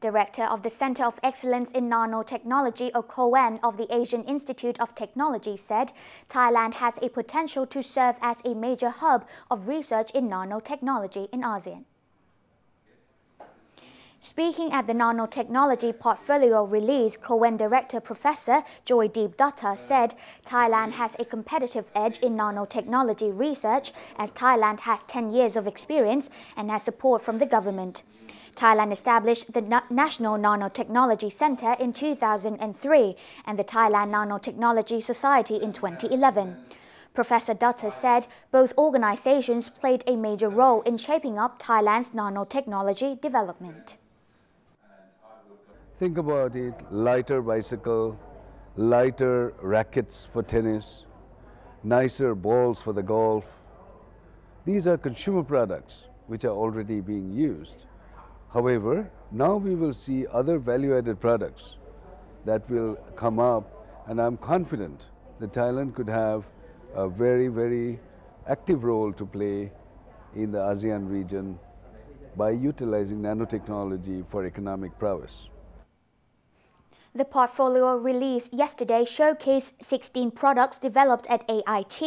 Director of the Center of Excellence in Nanotechnology or COEN of the Asian Institute of Technology said Thailand has a potential to serve as a major hub of research in nanotechnology in ASEAN. Speaking at the nanotechnology portfolio release, COEN Director Professor Joydeep Dutta said Thailand has a competitive edge in nanotechnology research as Thailand has 10 years of experience and has support from the government. Thailand established the National Nanotechnology Center in 2003 and the Thailand Nanotechnology Society in 2011. Professor Dutta said both organizations played a major role in shaping up Thailand's nanotechnology development. Think about it, lighter bicycle, lighter rackets for tennis, nicer balls for the golf. These are consumer products which are already being used. However, now we will see other value-added products that will come up and I'm confident that Thailand could have a very, very active role to play in the ASEAN region by utilizing nanotechnology for economic prowess. The portfolio released yesterday showcased 16 products developed at AIT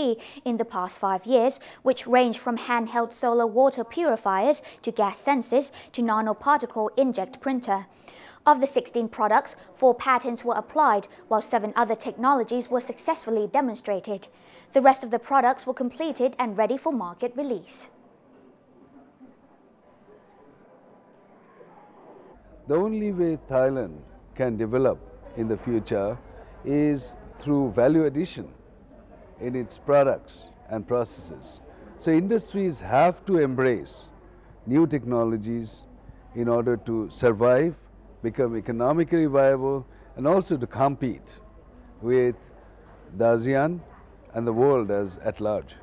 in the past five years, which range from handheld solar water purifiers to gas sensors to nanoparticle inkjet printer. Of the 16 products, four patents were applied, while seven other technologies were successfully demonstrated. The rest of the products were completed and ready for market release. The only way Thailand can develop in the future is through value addition in its products and processes. So industries have to embrace new technologies in order to survive, become economically viable, and also to compete with the ASEAN and the world as at large.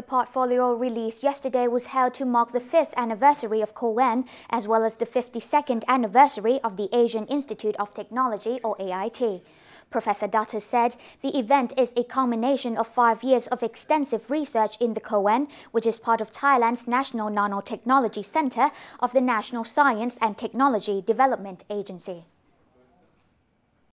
The portfolio released yesterday was held to mark the fifth anniversary of COEN as well as the 52nd anniversary of the Asian Institute of Technology or AIT. Professor Dutta said the event is a culmination of five years of extensive research in the COEN, which is part of Thailand's National Nanotechnology Center of the National Science and Technology Development Agency.